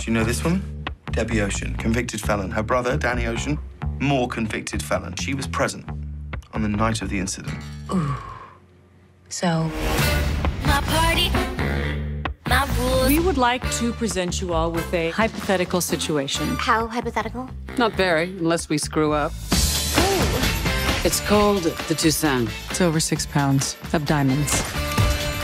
Do you know this woman? Debbie Ocean, convicted felon. Her brother, Danny Ocean, more convicted felon. She was present on the night of the incident. Ooh. So, My party, my rules. We would like to present you all with a hypothetical situation. How hypothetical? Not very, unless we screw up. Ooh. It's called the Toussaint. It's over six pounds of diamonds.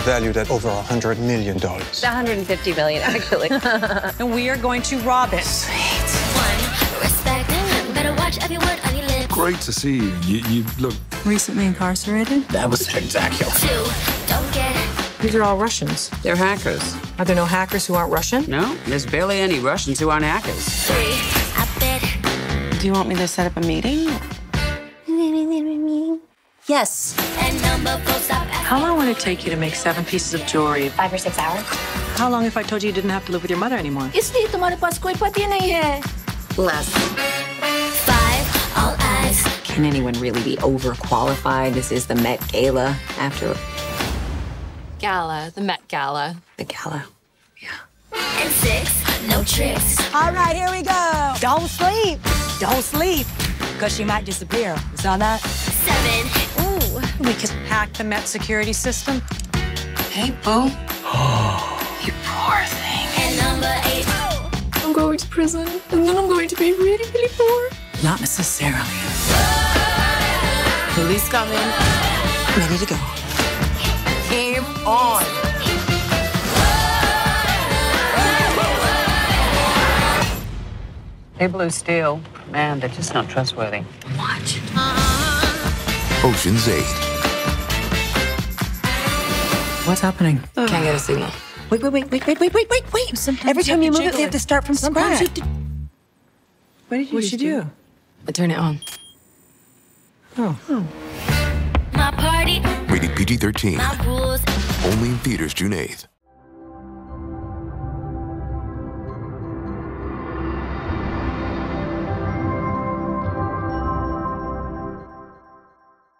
Valued at over a $100 million. 150 million, actually. And we are going to rob it. One, respect. Better watch every word on your lips. Great to see you. You, you look. Recently incarcerated? That was spectacular. Two, don't get These are all Russians. They're hackers. Are there no hackers who aren't Russian? No, there's barely any Russians who aren't hackers. three. I bet. Do you want me to set up a meeting? Yes. And number four, stop asking. How long would it take you to make seven pieces of jewelry? Five or six hours. How long if I told you you didn't have to live with your mother anymore? इसलिए तुम्हारे पास कोई पति नहीं है Less. Five, all eyes. Can anyone really be overqualified? This is the Met Gala after Gala, the Met Gala. the gala. And six, no tricks. All right, here we go. Don't sleep. Don't sleep. Because she might disappear. You saw that? Seven, ooh. We could hack the Met security system. Hey, Boo. Oh, you poor thing. And number eight. I'm going to prison, and then I'm going to be really, really poor. Not necessarily. Police coming. Ready to go. Game on. Hey, Blue Steel. Man, they're just not trustworthy. Watch. Uh-huh. Ocean's 8. What's happening? Can't get a signal. Wait, wait, wait, wait, wait, wait, wait, wait, wait. Sometimes Every time have you move it, jiggle they have to start from Sometimes scratch. you have What did you What'd you do? do? I turn it on. Oh. My party, Rated PG 13. Only in theaters June 8th.